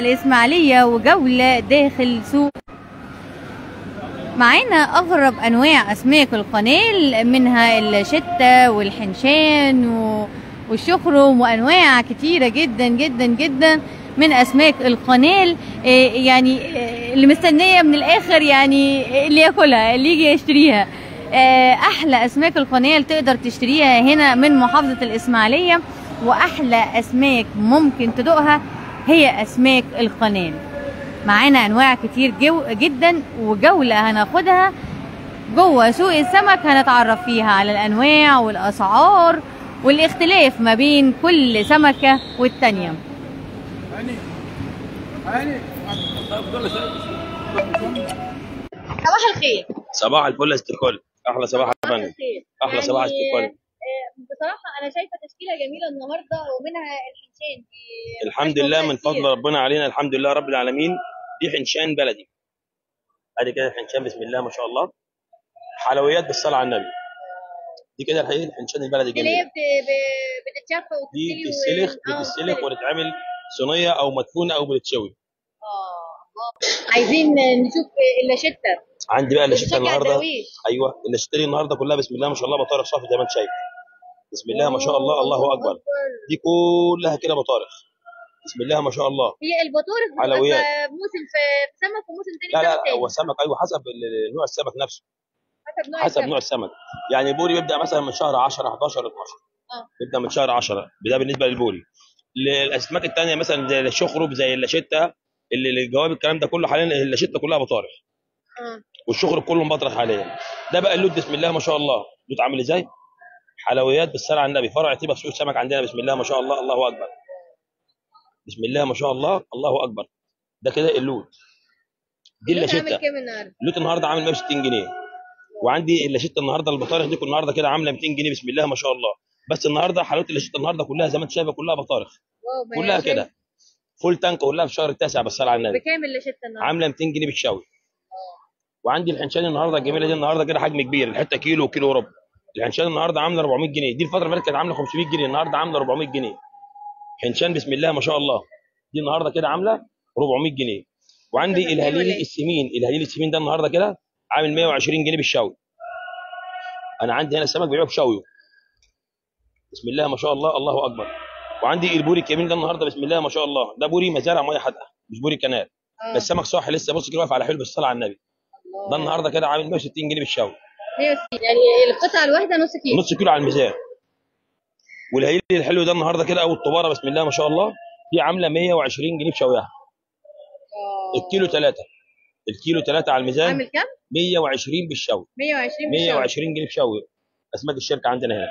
الإسماعيلية وجولة داخل سوق. معانا أغرب أنواع أسماك القنال منها الشتة والحنشان والشخرم وأنواع كتيرة جدا جدا جدا من أسماك القنال إيه يعني إيه اللي مستنية من الآخر يعني اللي يأكلها اللي يجي يشتريها. إيه أحلى أسماك القنال تقدر تشتريها هنا من محافظة الإسماعيلية وأحلى أسماك ممكن تدوقها هي أسماك القنال معانا أنواع كتير جو جدا وجولة هناخدها جوه سوق السمك هنتعرف فيها على الأنواع والأسعار والاختلاف ما بين كل سمكة والتانية. صباح الخير. صباح الفل يا الكل أحلى صباح يا فندم. أحلى صباح الكل بصراحة أنا شايفة تشكيلة جميلة النهارده ومنها الحنشان. الحمد لله من. فضل ربنا علينا الحمد لله رب العالمين. دي حنشان بلدي. أدي كده الحنشان بسم الله ما شاء الله. حلويات بالصلاة على النبي. دي كده الحقيقة الحنشان البلدي اللي هي جميلة. بت- ب- بتتشف دي بتتسلخ و- آه، بتتسلخ بتتسلخ. وتتعمل صينية أو مدفونة أو بتتشوي. آه. عايزين نشوف اللاشته عندي بقى بتشجع النهارده. أيوه اللي اشتري النهارده كلها بسم الله ما شاء الله. بطارخ صافي زي ما أنت شايف. بسم الله ما شاء الله الله اكبر دي كلها كده بطارخ بسم الله ما شاء الله هي البطارخ. في موسم في سمك وموسم تاني لا لا تاني هو سمك أيوه حسب نوع السمك نفسه حسب نوع حسب السمك. نوع السمك يعني البوري بيبدا مثلا من شهر 10 11 12 آه بيبدا من شهر 10 ده بالنسبة للبوري الاسماك الثانية مثلا زي الشخرب زي اللاشته اللي الجواب الكلام ده كله حاليا اللاشته كلها بطارخ آه والشخرم كله مبطرخ حاليا ده بقى اللوت بسم الله ما شاء الله اللوت عامل إزاي حلويات بالصلاه على النبي فرع تبقى في سوق السمك عندنا. بسم الله ما شاء الله الله أكبر. بسم الله ما شاء الله الله أكبر. ده كده دي اللوت عامل اللاشته؟ اللوت النهارده عامل 160 جنيه. وعندي اللاشته النهارده البطارخ دي النهارده كده عاملة 200 جنيه. بسم الله ما شاء الله. بس النهارده حلاوة اللاشته النهارده كلها زي ما أنت شايفه كلها بطارخ. كلها كده. فول تانك كلها في الشهر التاسع بالصلاه على النبي. بكام اللاشته النهارده؟ عاملة 200 جنيه بالشوي وعندي الحنشان النهارده الجميلة دي النهارده كده حجم كبير. الحتة كيلو وكيلو وربع. الحنشان النهارده عامله 400 جنيه. دي الفترة اللي فاتت كانت عامله 500 جنيه النهارده عامله 400 جنيه. حنشان بسم الله ما شاء الله. دي النهارده كده عامله 400 جنيه. وعندي الهليل؟ السمين. الهليل السمين ده النهارده كده عامل 120 جنيه بالشوي أنا عندي هنا السمك بيبيعه بشويه بسم الله ما شاء الله الله أكبر. وعندي البوري الكمين ده النهارده بسم الله ما شاء الله. ده بوري مزارع ميه حادقة مش بوري كنال. آه. بس سمك صاحي لسه. بص كده واقف على حلو بالصلاة على النبي. ده النهارده كده عامل 160 جنيه بالشوي 160 يعني القطعة الواحدة نص كيلو. نص كيلو على الميزان. والهيل الحلو ده النهارده كده أو الطباره بسم الله ما شاء الله دي عاملة 120 جنيه بشويها آه. الكيلو 3 الكيلو 3 على الميزان عامل كام؟ 120 بالشوي 120 بالشهر. 120 جنيه بشوي أسماك الشركة عندنا هنا.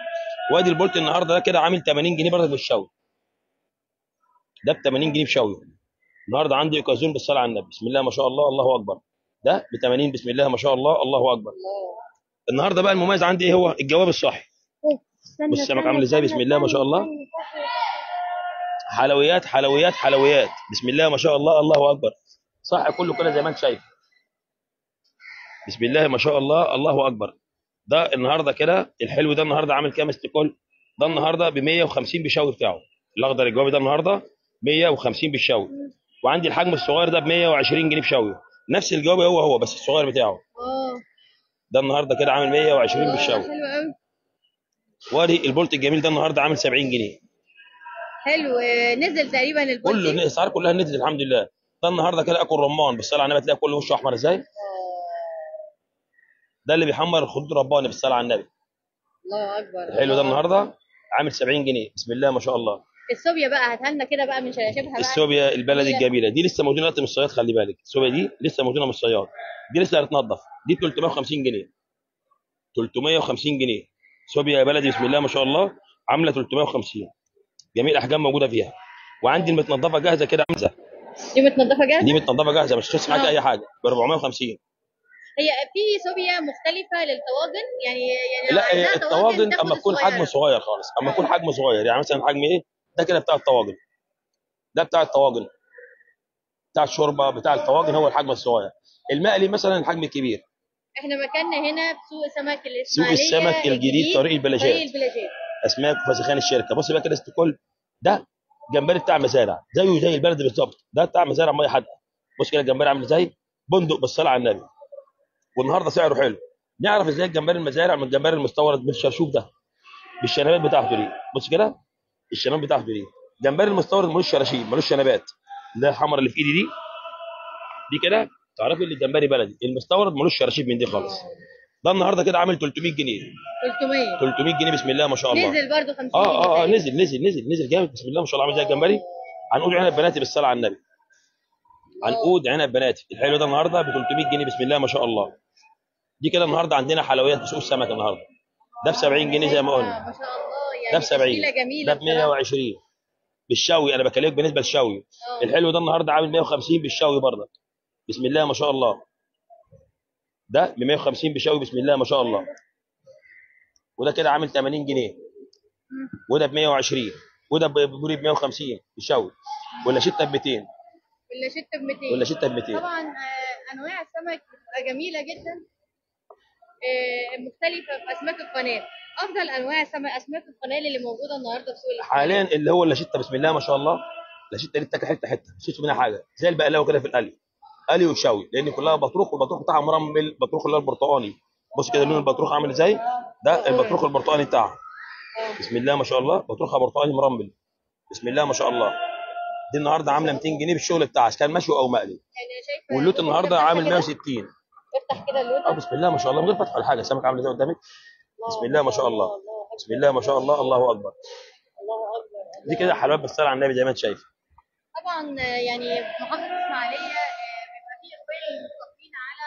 وادي البولت النهارده ده كده عامل 80 جنيه برضه بالشوي ده ب 80 جنيه بشوي النهارده عندي اوكازيون بالصلاة على النبي. بسم الله ما شاء الله الله أكبر. ده ب 80 بسم الله ما شاء الله الله أكبر. الله. النهارده بقى المميز عندي إيه هو؟ الجواب الصحي استنى، بص السمك عامل إزاي؟ بسم الله ما شاء الله. حلويات حلويات حلويات. بسم الله ما شاء الله الله أكبر. صح كله كده زي ما أنت شايف. بسم الله ما شاء الله الله أكبر. ده النهارده كده الحلو ده النهارده عامل كام استيكول ده النهارده ب 150 بالشوي بتاعه. الأخضر الجوابي ده النهارده 150 بالشوي وعندي الحجم الصغير ده ب 120 جنيه بشوي نفس الجوابي هو هو بس الصغير بتاعه. ده النهارده كده عامل 120 آه، بالشوي حلو قوي وادي البولت الجميل ده النهارده عامل 70 جنيه. حلو آه، نزل تقريبا البولتي كله الأسعار كلها نزلت الحمد لله. ده النهارده كده أكل رمان. بالصلاه على النبي تلاقي كله وشه أحمر إزاي؟ ده اللي بيحمر الخدود رباني بالصلاه على النبي. الله أكبر الحلو ده النهارده؟ عامل 70 جنيه. بسم الله ما شاء الله. الصوبيا بقى هاتها لنا كده بقى من شبهها بقى. السوبيا البلدي الجميلة. دي لسه موجودة دلوقتي من الصياد خلي بالك. السوبيا دي لسه موجودة من الصياد دي لسه هتتنضف دي 350 جنيه. 350 جنيه. سوبيا بلدي بسم الله ما شاء الله عاملة 350 جميع الاحجام موجودة فيها. وعندي المتنضفه جاهزة كده عاملة دي متنضفه جاهزة؟ دي متنضفه جاهزة مش معاك آه. أي حاجة. ب 450 هي في صوبيا مختلفة للطواجن يعني يعني لا الطواجن أما تكون. حجم صغير خالص. أما يكون حجم صغير. يعني مثلا حجم إيه؟ ده كده بتاع الطواجن. ده بتاع الطواجن. بتاع الشوربة بتاع الطواجن هو الحجم الصغير. المقلي مثلا الحجم الكبير؟ إحنا مكاننا هنا في سوق سمك سوق الاسماعيليه السمك الجديد طريق البلاجات. طريق البلاجات. أسماك وفسخان الشركة. بص بقى كده استكل ده جمبري بتاع مزارع. زيه زي البلد بالظبط. ده بتاع مزارع ميه حادقة. بص كده الجمبري عامل إزاي بندق بالصلاة على النبي. والنهاردة سعره حلو. نعرف إزاي الجمبري المزارع من الجمبري المستورد بالشرشوف ده؟ بالشنبات بتاعته دي. بص كده الشنبات بتاعته دي. الجمبري المستورد ملوش شراشيب ملوش شنبات. ده الحمر اللي في ايدي دي. دي كده تعرفي اللي الجمبري بلدي. المستورد ملوش شراشيب من دي خالص. ده النهارده كده عامل 300 جنيه. 300 300 جنيه بسم الله ما شاء الله. نزل برضه 50 آه آه آه نزل نزل نزل نزل جامد. بسم الله ما شاء الله عامل زي الجمبري. هنقول عنب بناتي بالصلاة على النبي. عنقود عنب بناتي. الحلو ده النهارده ب 300 جنيه بسم الله ما شاء الله. دي كده النهارده عندنا حلويات في سوق السمك النهارده. ده ب 70 جنيه زي ما قلنا. ما شاء الله. ده ب 70 تشكيلة جميلة ده ب 120 بالشوي أنا بكلمك بالنسبة للشوي. آه. الحلو ده النهارده عامل 150 بالشوي برضه. بسم الله ما شاء الله. ده ب 150 بالشوي بسم الله ما شاء الله. وده كده عامل 80 جنيه. وده ب 120 وده ب- بيقول ب 150 بالشوي. ولا شتة ب 200 ولا شتة ب 200 ولا شتة ب 200 طبعا آه، أنواع السمك بتبقى جميلة جدا. آه، مختلفة في أسماك القناة. أفضل أنواع سمك أسماك القناة اللي موجودة النهارده في سوق حاليا اللي هو اللاشته بسم الله ما شاء الله. اللاشته دي بتاكل حتة حتة مش منها حاجة. زي البقلاوة كده في القلي قلي وشوي لأن كلها بطروخ والبطروخ بتاعها مرمل بطروخ اللي هو البرتقاني. بص كده لون البطروخ عامل إزاي؟ ده البطروخ البرتقاني بتاعها. بسم الله ما شاء الله. بطروخها برتقاني مرمل. بسم الله ما شاء الله. دي النهارده عاملة 200 جنيه بالشغل بتاعها كان مشوي أو مقلي. واللوت النهارده عامل 160 افتح كده آه اللوت بسم الله ما شاء الله. من غير فتح ولا حاجة. السمك عامل إزاي قدامك. بسم الله ما شاء الله. بسم الله ما شاء الله. الله أكبر. الله أكبر. دي كده حلويات بالصلاه على النبي زي ما انت شايف. طبعا يعني محافظة إسماعيلية آه، بيبقى فيه إقبال المتفقين على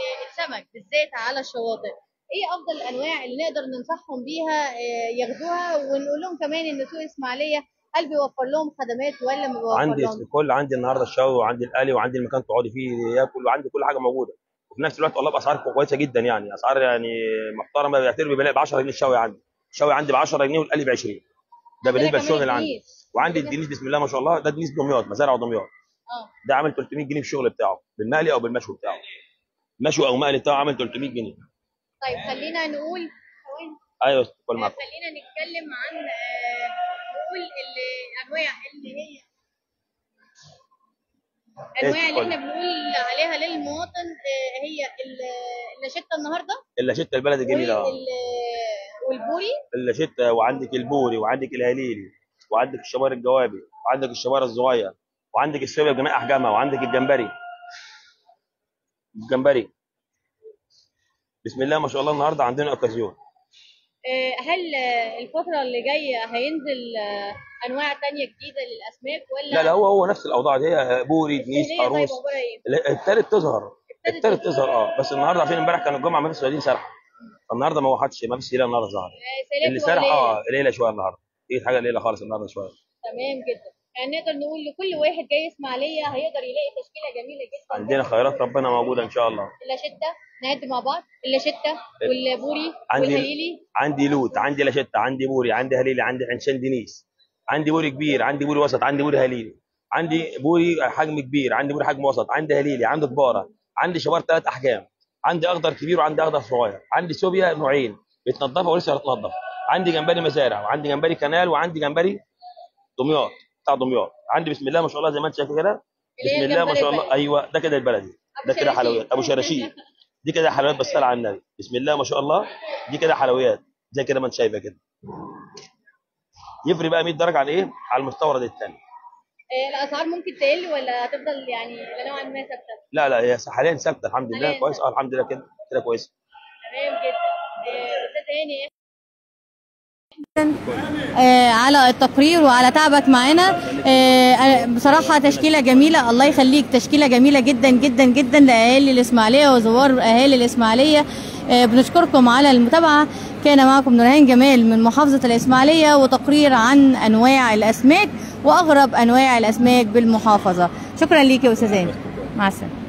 آه، السمك بالذات على الشواطئ. إيه أفضل الأنواع اللي نقدر ننصحهم بيها آه، ياخدوها؟ ونقول لهم كمان إن سوق إسماعيلية هل بيوفر لهم خدمات ولا ما بيوفر عندي لهم؟ الكل عندي النهارده الشوي وعندي القلي وعندي المكان تقعدي فيه ياكل وعندي كل حاجة موجودة. وفي نفس الوقت والله بأسعار كويسة جدا يعني. أسعار يعني محترمة. بيعتبر ببلاقي ب 10 جنيه الشوي عندي. الشوي عندي ب 10 جنيه والقلي ب 20 ده بالنسبة للشغل اللي عندي. وعندي. الدنيس بسم الله ما شاء الله ده دنيس دمياط مزارع ودمياط. آه. ده عامل 300 جنيه في الشغل بتاعه بالمقلي أو بالمشوي بتاعه. مشوي أو مقلي بتاعه عامل 300 جنيه. طيب خلينا نقول ثواني. أيوه آه، خلينا نتكلم عن آه، نقول الأنواع اللي هي الأنواع اللي. إحنا بنقول عليها للمواطن آه، هي ال- اللاشته النهارده. اللاشته البلد الجميله آه وال- والبوري. اللاشته وعندك البوري وعندك الهليلي وعندك الشبار الجوابي وعندك الشبار الصغير وعندك السوبيا بجميع أحجامها وعندك الجمبري. الجمبري. بسم الله ما شاء الله النهارده عندنا أوكازيون. آه، هل آه، الفترة اللي جاية هينزل آه، أنواع تانية جديدة للأسماك ولا؟ لا لا هو هو نفس الأوضاع دي بوري دنيس طيب قاروس إيه؟ لا، ابتدت تظهر. ابتدت تظهر. آه بس النهارده عارفين امبارح كان الجمعة ما فيش صيادين سرح فالنهاردة ما وحدش ما فيش هلال النهارده ظهر آه، اللي سرح وقليل. آه ليلة شوية النهارده. دي حاجة ليلة خالص النهارده شوية. تمام جدا. يعني نقدر نقول لكل واحد جاي اسماعيليه هيقدر يلاقي تشكيلة جميلة جدا. عندنا خيرات ربنا موجودة إن شاء الله. اللاشته نعد مع بعض. اللاشته والبوري عندي- والهليلي. عندي لوت عندي لشتة عندي بوري عندي هليلي عندي حنشان دنيس عندي بوري كبير عندي بوري وسط عندي بوري هليلي. عندي بوري حجم كبير عندي بوري حجم وسط عندي هليلي عندي كبارة عندي شبار ثلاث أحجام. عندي أخضر كبير وعندي أخضر صغير. عندي سوبيا نوعين بتنضفها ولسه هتنضف عندي جمبري مزارع وعندي جمبري كنال وعندي جمبري دمياط بتاع دمياط. عندي بسم الله ما شاء الله زي ما انت شايف كده. هي بسم الله ما شاء الله. أيوه ده كده البلدي. ده كده. حلويات. أبو شراشيب دي كده حلويات بالصلاه على النبي بسم الله ما شاء الله. دي كده حلويات. زي كده ما انت شايفه كده. يفرق بقى 100 درجة عن إيه؟ على المستورد الثاني آه، الأسعار ممكن تقل ولا هتفضل يعني نوعا ما ثابتة؟ لا لا هي حاليا ثابتة. الحمد لله كويس. آه الحمد لله كده. كده كويس. تمام جدا. أستاذ هاني آه، على التقرير وعلى تعبك معانا. آه، أنا بصراحة تشكيلة جميلة الله يخليك. تشكيلة جميلة جدا جدا جدا لأهالي الإسماعيلية وزوار أهالي الإسماعيلية. آه، بنشكركم على المتابعة. كان معكم نورهان جمال من محافظة الإسماعيلية وتقرير عن أنواع الأسماك وأغرب أنواع الأسماك بالمحافظة. شكرا ليك يا أستاذ هاني. مع السلامة.